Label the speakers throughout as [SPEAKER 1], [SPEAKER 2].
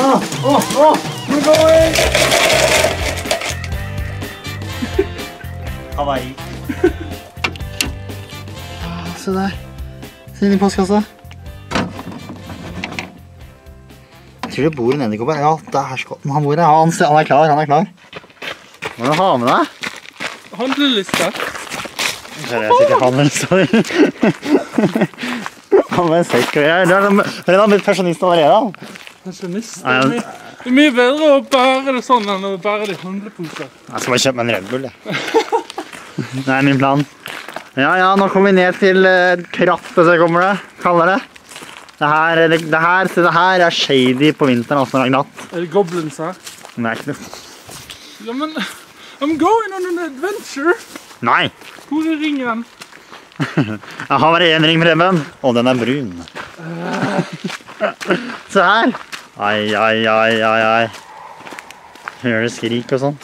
[SPEAKER 1] Oh, oh, oh, we're going! Hawaii. Ah, Se der. Se inn i postkassa. Jeg tror det bor en edderkopp her. Ja, der skal han bor her. Ja, Han, han er klar, han er klar. Hva er det du har med deg?
[SPEAKER 2] Handleliste.
[SPEAKER 1] Det er sikkert handelsstår. Han med en sekk jeg. Er redan blitt pensjonist allerede.
[SPEAKER 2] Pensjonist. Det er mye- det er mye bedre å bære det sånn enn å bære det i handleposer.
[SPEAKER 1] Jeg skal bare kjøpe meg en Red Bull, jeg. Det er min plan. Ja, ja, nå kommer vi ned til uh, krattet, så kommer det. Kaller det. Det her, det, det, her, se, det her er shady på vinteren, altså når det er glatt.
[SPEAKER 2] Er det goblins her?
[SPEAKER 1] Nei, ikke noe...
[SPEAKER 2] Ja, men I'm going on an adventure.
[SPEAKER 1] Nei!
[SPEAKER 2] Hvor er ringen?
[SPEAKER 1] Jeg har bare én ring, Preben, og den er brun. Se her. Ai, ai, ai, ai, ai. Hører det skrik og sånn.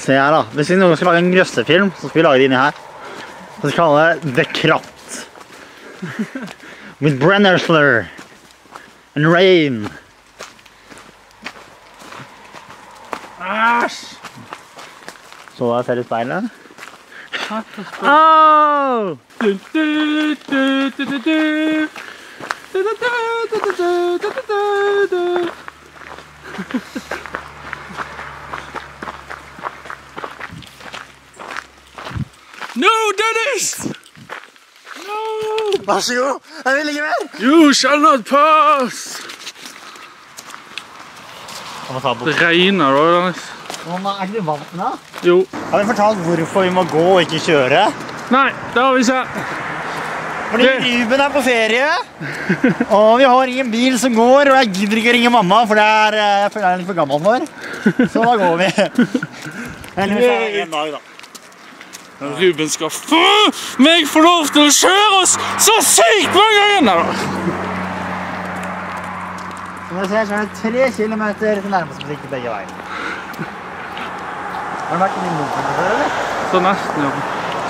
[SPEAKER 1] Se her, da. Hvis vi noen skal lage en grøssefilm, så skal vi lage det inni her. Så skal vi kalle det The Kratt. With Brennersler. And Rain.
[SPEAKER 2] Æsj! So well satisfied now? Oh! no, Dennis! No!
[SPEAKER 1] Varsågod! Jag vill ligga!
[SPEAKER 2] You shall not pass! Det regnar Dennis.
[SPEAKER 1] Er ikke du vant med det?
[SPEAKER 2] Jo.
[SPEAKER 1] Har vi fortalt hvorfor vi må gå og ikke kjøre?
[SPEAKER 2] Nei, det har vi sett.
[SPEAKER 1] Fordi
[SPEAKER 2] Det-
[SPEAKER 1] Ruben er på ferie, og vi har ingen bil som går, og jeg gidder ikke å ringe mamma, for det er, eh, jeg føler jeg er litt for gammel for. Så da går vi. Eller er en dag, da.
[SPEAKER 2] Ruben skal få meg få lov til å kjøre oss så sykt mange ganger! Da.
[SPEAKER 1] Som dere ser, så er det tre kilometer til nærmeste butikk begge veier. Har du vært i min bunker før, eller?
[SPEAKER 2] Så nesten, ja.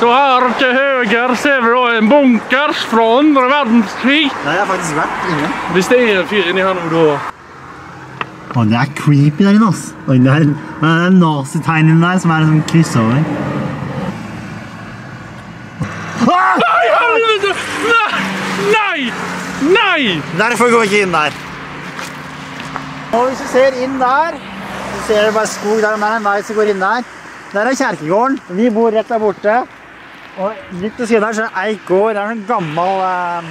[SPEAKER 2] Så her til høyre ser vi da en bunkers fra andre verdenskrig.
[SPEAKER 1] Nei, jeg har faktisk vært inne.
[SPEAKER 2] Hvis det er en fyr inni her nå, da
[SPEAKER 1] Å, det er creepy der inne, ass. Oi, det er, det er nazitegn inni der som er en sånn kryss over. Ah!
[SPEAKER 2] Nei, helvete! Nei! Nei! Nei!
[SPEAKER 1] Derfor går vi ikke inn der. Og hvis du ser inn der, ser du bare skog der, det er en vei som går inn der. Der er kjerkegården. Vi bor rett der borte. Og litt til siden her så er Eik gård. Det er en gammel eh,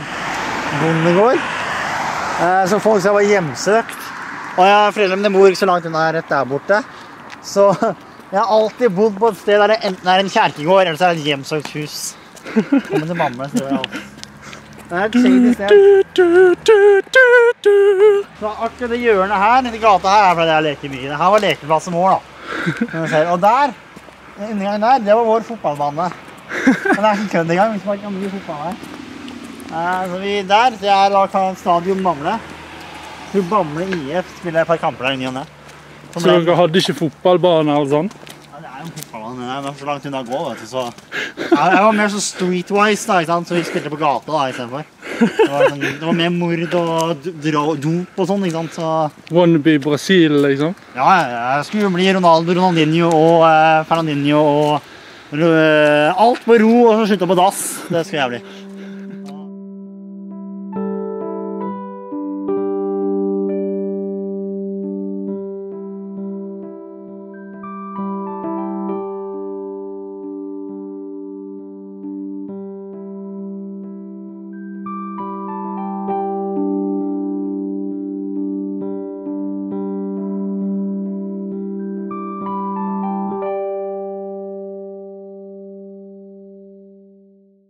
[SPEAKER 1] bondegård. Eh, som folk sa var hjemsøkt. Og jeg, foreldrene mine bor ikke så langt unna rett der borte. Så jeg har alltid bodd på et sted der det enten er en kjerkegård, eller så er det et hjemsøkt hus. Kommer til mamma, jeg gjør jeg alt. Det. Så akkurat det hjørnet her, nedi gata her, er fordi jeg leker mye. Det her var lekeplassen vår, da. Og der, inngangen der, det var vår fotballbane. Men det er ikke kødd engang. Vi sparker mye fotball her. Eh, så vi der, det er da stadion Bamble. Så Bamble IF spiller et par kamper der i ny og ne.
[SPEAKER 2] Så dere hadde ikke fotballbane eller sånn?
[SPEAKER 1] Ja, det var jo en fotballbane, men det er så langt unna å gå, vet du, så... Jeg var mer så streetwise da, ikke sant? Så vi spilte på gata da, i stedet for. Det var, sånn, det var mer mord og dro, dop og sånn, ikke sant? Så...
[SPEAKER 2] Wannabe Brasil, liksom?
[SPEAKER 1] Ja, jeg skulle jo bli Ronaldo, Ronaldinho og eh, Fernandinho og eh, alt på ro og så slutte på dass. Det skulle jeg bli.